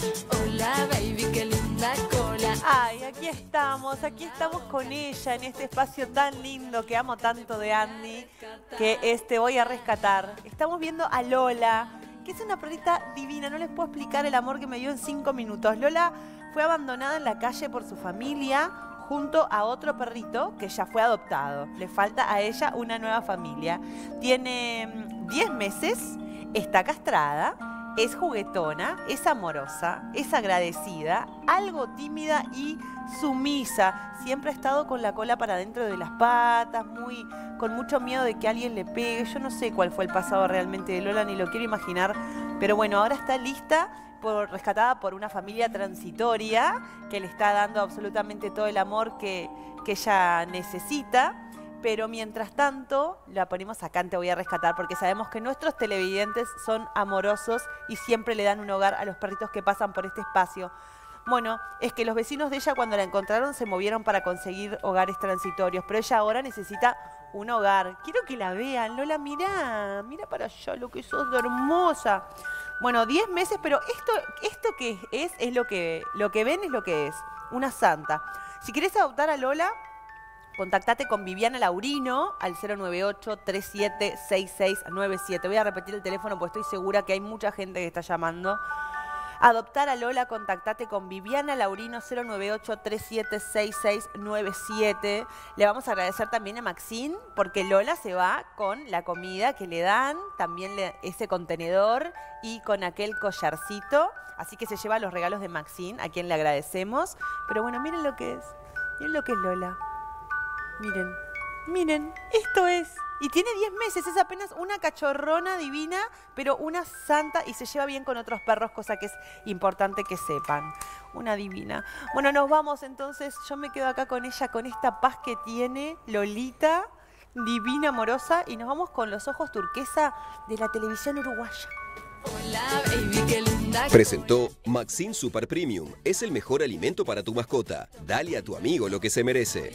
Hola, baby, qué linda cola. Ay, aquí estamos, aquí estamos con ella en este espacio tan lindo que amo tanto de Andy, que es Te voy a rescatar. Estamos viendo a Lola, que es una perrita divina, no les puedo explicar el amor que me dio en cinco minutos. Lola fue abandonada en la calle por su familia junto a otro perrito que ya fue adoptado. Le falta a ella una nueva familia. Tiene mm, 10 meses, está castrada, es juguetona, es amorosa, es agradecida, algo tímida y sumisa. Siempre ha estado con la cola para dentro de las patas, muy con mucho miedo de que alguien le pegue. Yo no sé cuál fue el pasado realmente de Lola, ni lo quiero imaginar. Pero bueno, ahora está lista, por, rescatada por una familia transitoria que le está dando absolutamente todo el amor que, que ella necesita. Pero mientras tanto, la ponemos acá Te Voy a Rescatar porque sabemos que nuestros televidentes son amorosos y siempre le dan un hogar a los perritos que pasan por este espacio. Bueno, es que los vecinos de ella cuando la encontraron se movieron para conseguir hogares transitorios, pero ella ahora necesita un hogar. Quiero que la vean. Lola, mira, mira para allá lo que sos de hermosa. Bueno, 10 meses, pero esto, esto que es, es lo que, lo que ven es lo que es. Una santa. Si quieres adoptar a Lola, contactate con Viviana Laurino al 098-376697. Voy a repetir el teléfono porque estoy segura que hay mucha gente que está llamando. Adoptar a Lola, contactate con Viviana Laurino 098-376697. Le vamos a agradecer también a Maxine porque Lola se va con la comida que le dan, también ese contenedor y con aquel collarcito. Así que se lleva los regalos de Maxine, a quien le agradecemos. Pero bueno, miren lo que es. Miren lo que es Lola. Miren, miren, esto es. Y tiene 10 meses, es apenas una cachorrona divina, pero una santa y se lleva bien con otros perros, cosa que es importante que sepan. Una divina. Bueno, nos vamos entonces. Yo me quedo acá con ella, con esta paz que tiene Lolita, divina, amorosa, y nos vamos con los ojos turquesa de la televisión uruguaya. Hola, baby, Presentó Maxine Super Premium. Es el mejor alimento para tu mascota. Dale a tu amigo lo que se merece.